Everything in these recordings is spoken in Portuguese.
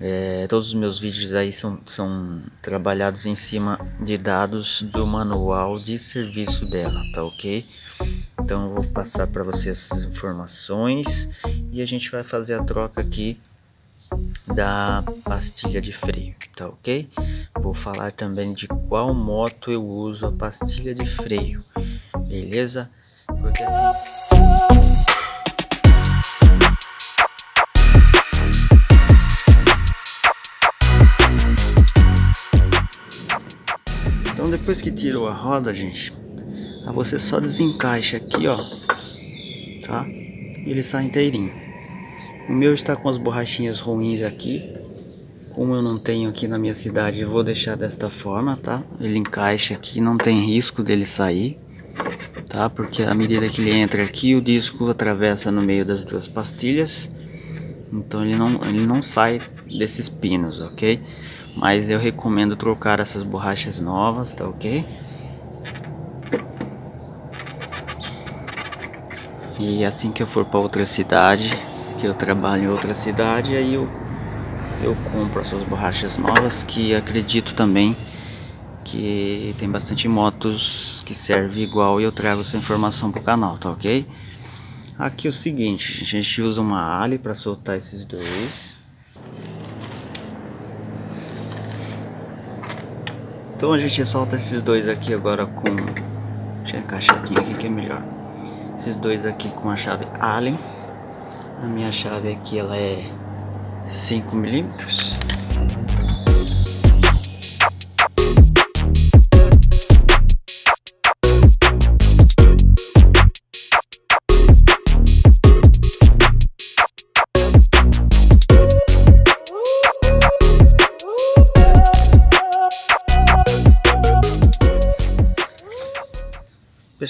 É, todos os meus vídeos aí são, são trabalhados em cima de dados do manual de serviço dela, tá ok? Então eu vou passar para você essas informações e a gente vai fazer a troca aqui da pastilha de freio, tá ok? Vou falar também de qual moto eu uso a pastilha de freio, beleza? Porque depois que tirou a roda, gente, você só desencaixa aqui, ó, tá? E ele sai inteirinho. O meu está com as borrachinhas ruins aqui. Como eu não tenho aqui na minha cidade, eu vou deixar desta forma, tá? Ele encaixa aqui, não tem risco dele sair, tá? Porque à medida que ele entra aqui, o disco atravessa no meio das duas pastilhas. Então ele não, ele não sai desses pinos, ok? Mas eu recomendo trocar essas borrachas novas, tá ok? E assim que eu for para outra cidade, que eu trabalho em outra cidade, aí eu, eu compro essas borrachas novas que acredito também que tem bastante motos que serve igual e eu trago essa informação pro canal, tá ok? Aqui é o seguinte, a gente usa uma ali para soltar esses dois Então a gente solta esses dois aqui agora com... Deixa encaixadinho aqui que é melhor. Esses dois aqui com a chave Allen. A minha chave aqui ela é 5 milímetros.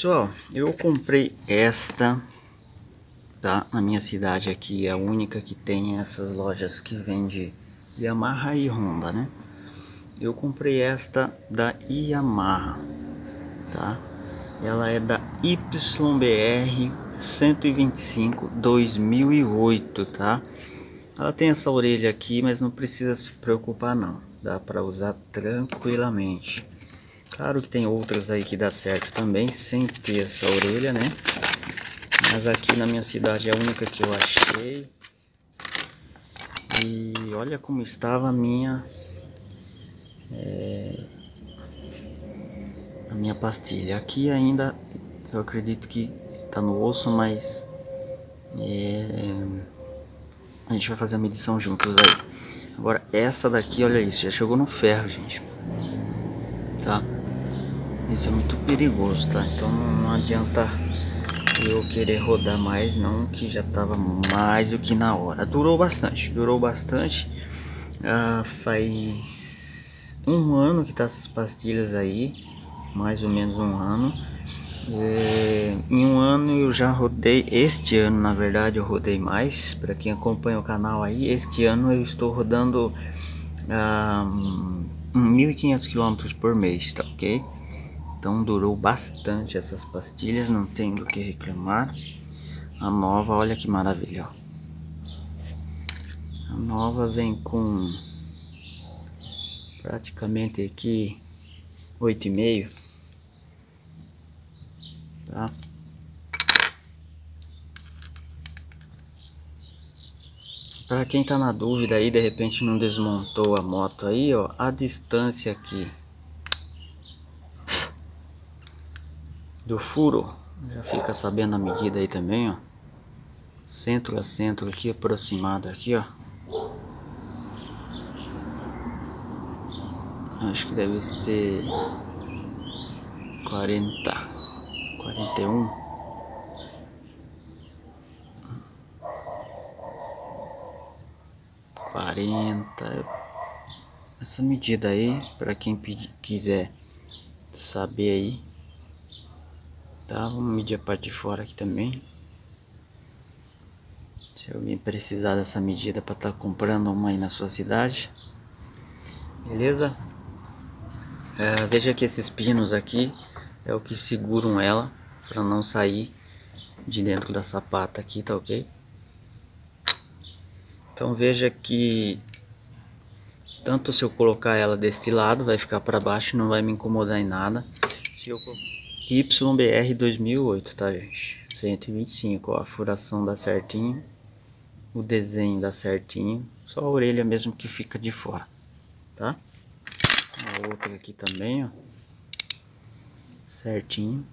Pessoal, eu comprei esta tá? Na minha cidade aqui, é a única que tem essas lojas que vende Yamaha e Honda, né? Eu comprei esta da Yamaha, tá? Ela é da YBR 125 2008, tá? Ela tem essa orelha aqui, mas não precisa se preocupar não. Dá para usar tranquilamente. Claro que tem outras aí que dá certo também, sem ter essa orelha, né? Mas aqui na minha cidade é a única que eu achei. E olha como estava a minha... É, a minha pastilha. Aqui ainda eu acredito que tá no osso, mas... É, a gente vai fazer a medição juntos aí. Agora essa daqui, olha isso, já chegou no ferro, gente. Tá? Isso é muito perigoso, tá? Então não adianta eu querer rodar mais não, que já tava mais do que na hora. Durou bastante, durou bastante. Ah, faz um ano que tá essas pastilhas aí, mais ou menos um ano. É, em um ano eu já rodei, este ano na verdade eu rodei mais, para quem acompanha o canal aí, este ano eu estou rodando ah, 1.500 km por mês, tá ok? Então durou bastante essas pastilhas, não tem do que reclamar. A nova, olha que maravilha, ó. A nova vem com praticamente aqui 8,5, tá? Para quem tá na dúvida aí, de repente não desmontou a moto aí, ó, a distância aqui do furo já fica sabendo a medida aí também ó. Centro a centro aqui aproximado aqui ó. Acho que deve ser 40 41 40 essa medida aí para quem quiser saber aí Tá, vamos medir a parte de fora aqui também. Se alguém precisar dessa medida para estar tá comprando uma aí na sua cidade. Beleza? É, veja que esses pinos aqui é o que seguram ela para não sair de dentro da sapata aqui, tá ok? Então veja que Tanto se eu colocar ela deste lado, vai ficar para baixo, não vai me incomodar em nada. Se eu YBR 2008, tá gente? 125, ó, a furação dá certinho. O desenho dá certinho. Só a orelha mesmo que fica de fora, tá? A outra aqui também, ó. Certinho,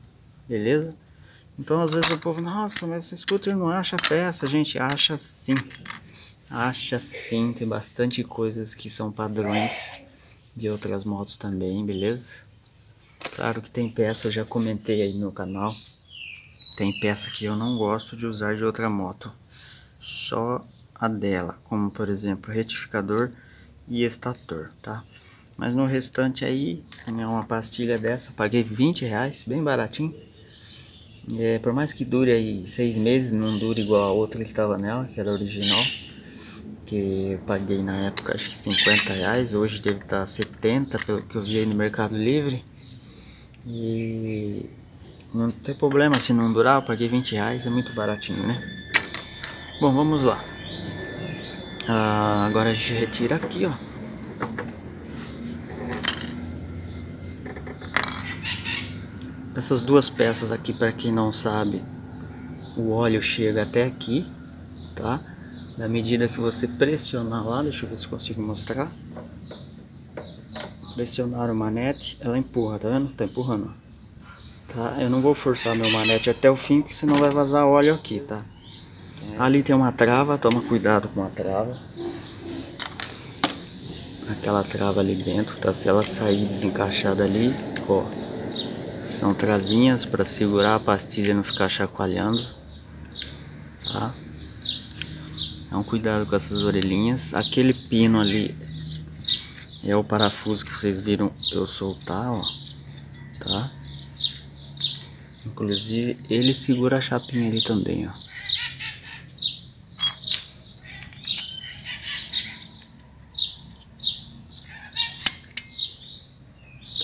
beleza? Então às vezes o povo, nossa, mas esse scooter não acha peça. Gente, acha sim. Acha sim, tem bastante coisas que são padrões de outras motos também, beleza? Claro que tem peça, já comentei aí no canal. Tem peça que eu não gosto de usar de outra moto. Só a dela, como por exemplo retificador e estator, tá? Mas no restante aí, uma pastilha dessa, paguei 20 reais, bem baratinho. É, por mais que dure aí seis meses, não dure igual a outra que tava nela, que era original que eu paguei na época acho que 50 reais, hoje deve estar 70 pelo que eu vi aí no Mercado Livre. E não tem problema se não durar, eu paguei 20 reais, é muito baratinho, né? Bom, vamos lá. Ah, agora a gente retira aqui, ó. Essas duas peças aqui, para quem não sabe, o óleo chega até aqui, tá? Na medida que você pressionar lá, deixa eu ver se consigo mostrar. Pressionar o manete, ela empurra, tá vendo? Tá empurrando. Tá? Eu não vou forçar meu manete até o fim, porque senão vai vazar óleo aqui, tá? É. Ali tem uma trava, toma cuidado com a trava. Aquela trava ali dentro, tá? Se ela sair desencaixada ali, ó. São travinhas para segurar a pastilha e não ficar chacoalhando. Tá? Então cuidado com essas orelhinhas. Aquele pino ali é o parafuso que vocês viram eu soltar, ó. Tá? Inclusive ele segura a chapinha ali também, ó.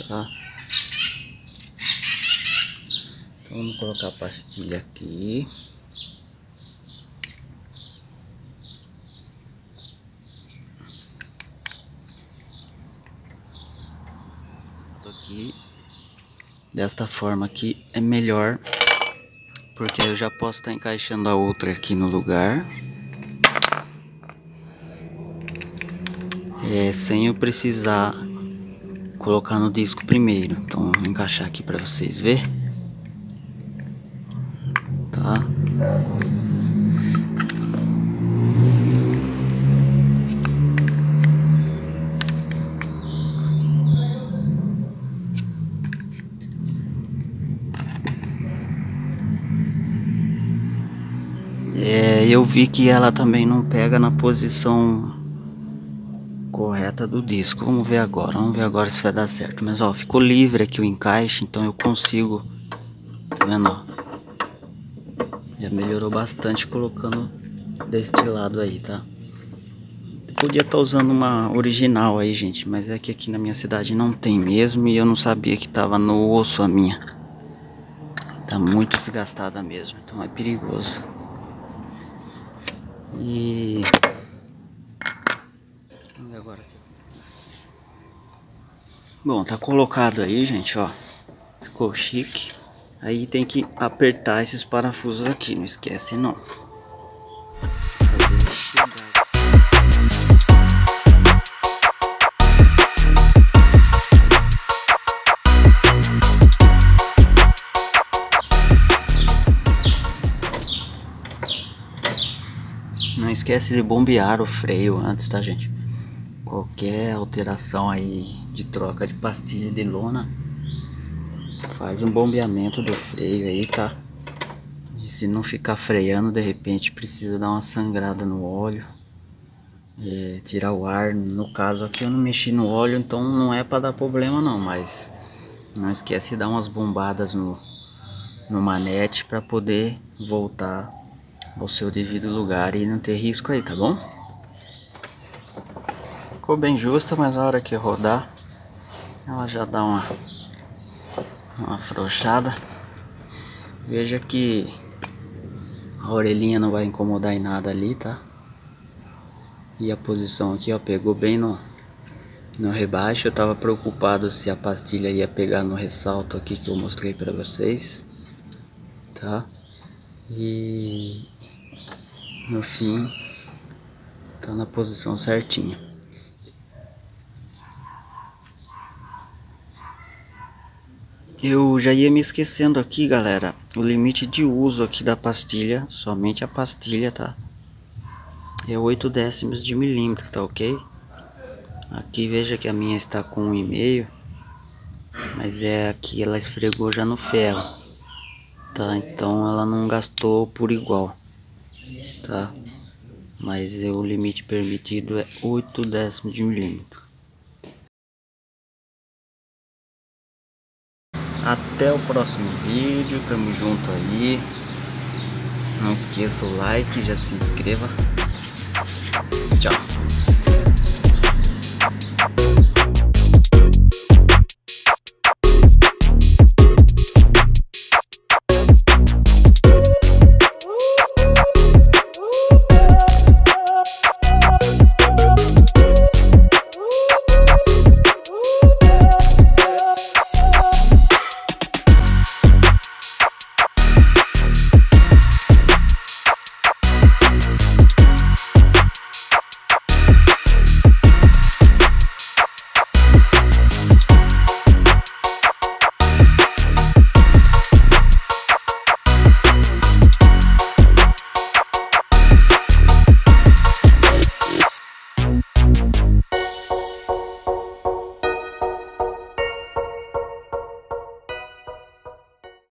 Tá? Então vamos colocar a pastilha aqui. Aqui desta forma aqui é melhor porque eu já posso estar tá encaixando a outra aqui no lugar. É, sem eu precisar colocar no disco primeiro. Então vou encaixar aqui para vocês ver. Tá eu vi que ela também não pega na posição correta do disco. Vamos ver agora, vamos ver agora se vai dar certo. Mas ó, ficou livre aqui o encaixe, então eu consigo. Tá vendo, ó? Já melhorou bastante colocando deste lado aí, tá? Podia estar tá usando uma original aí, gente, mas é que aqui na minha cidade não tem mesmo e eu não sabia que tava no osso a minha. Tá muito desgastada mesmo, então é perigoso. E vamos ver agora Bom, tá colocado aí, gente, ó. Ficou chique. Aí tem que apertar esses parafusos aqui, não esquece não. Esquece de bombear o freio antes, tá gente? Qualquer alteração aí de troca de pastilha de lona Faz um bombeamento do freio aí, tá? E se não ficar freando, de repente precisa dar uma sangrada no óleo é, Tirar o ar, no caso aqui eu não mexi no óleo, então não é para dar problema não Mas não esquece de dar umas bombadas no, no manete para poder voltar ao seu devido lugar e não ter risco aí, tá bom? Ficou bem justa, mas a hora que rodar, ela já dá uma, uma afrouxada. Veja que a orelhinha não vai incomodar em nada ali, tá? E a posição aqui, ó, pegou bem no, no rebaixo. Eu tava preocupado se a pastilha ia pegar no ressalto aqui que eu mostrei para vocês, tá? E no fim tá na posição certinha. Eu já ia me esquecendo aqui, galera, o limite de uso aqui da pastilha, somente a pastilha, tá? É 8 décimos de milímetro, tá ok? Aqui veja que a minha está com 1,5, mas é aqui ela esfregou já no ferro, tá? Então ela não gastou por igual, tá? Mas o limite permitido é 8 décimos de milímetro. Até o próximo vídeo, tamo junto aí. Não esqueça o like, já se inscreva. Tchau.